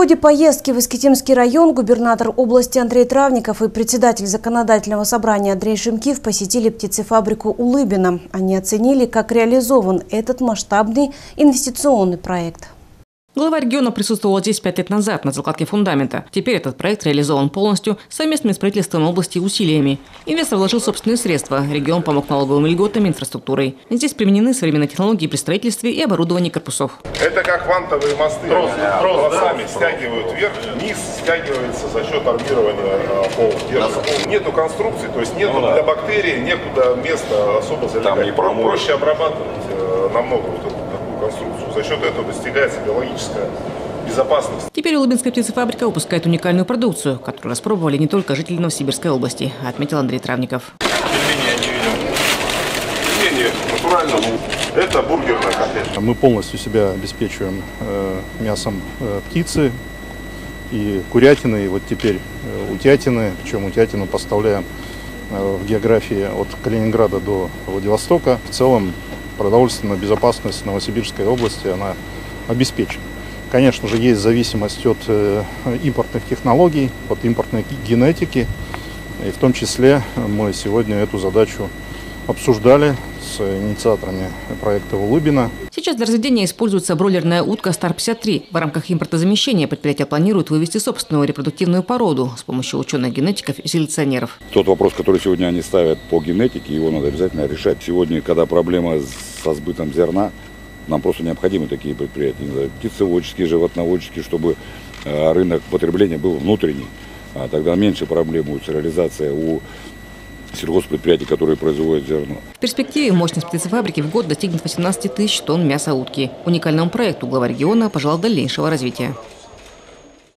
ходе поездки в Искитимский район губернатор области Андрей Травников и председатель законодательного собрания Андрей Шимкив посетили птицефабрику «Улыбина». Они оценили, как реализован этот масштабный инвестиционный проект. Глава региона присутствовал здесь пять лет назад на закладке фундамента. Теперь этот проект реализован полностью совместными с правительством области усилиями. Инвестор вложил собственные средства. Регион помог налоговыми льготами, инфраструктурой. Здесь применены современные технологии при строительстве и оборудовании корпусов. Это как вантовые мосты. Трос, трос, Тросами да? стягивают вверх, вниз стягивается за счет армирования э, пола. Нету конструкции, то есть нету ну, да. для бактерий, некуда места особо залегать. Там Проще обрабатывать э, намного вот такую конструкцию. За счет этого достигается биологическая безопасность. Теперь Улыбинская птицефабрика выпускает уникальную продукцию, которую распробовали не только жители Новосибирской области, отметил Андрей Травников. Пельмени я не видел. Пельмени натурально, ну, это бургерная котлета. Мы полностью себя обеспечиваем э, мясом э, птицы и курятины, и вот теперь э, утятины, причем утятину поставляем э, в географии от Калининграда до Владивостока. В целом продовольственная безопасность Новосибирской области, она обеспечена. Конечно же, есть зависимость от э, импортных технологий, от импортной генетики. И в том числе мы сегодня эту задачу обсуждали с инициаторами проекта Улыбина. Сейчас для разведения используется бройлерная утка Стар-53. В рамках импортозамещения предприятие планирует вывести собственную репродуктивную породу с помощью ученых-генетиков и селекционеров. Тот вопрос, который сегодня они ставят по генетике, его надо обязательно решать. Сегодня, когда проблема со сбытом зерна, нам просто необходимы такие предприятия, птицеводческие, животноводческие, чтобы э, рынок потребления был внутренний. А тогда меньше проблем будет реализация у сельхозпредприятий, которые производят зерно. В перспективе мощность птицефабрики в год достигнет 18 тысяч тонн мяса утки. Уникальному проекту глава региона пожелал дальнейшего развития.